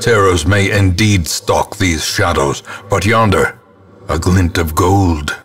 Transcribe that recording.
Terrors may indeed stalk these shadows, but yonder, a glint of gold.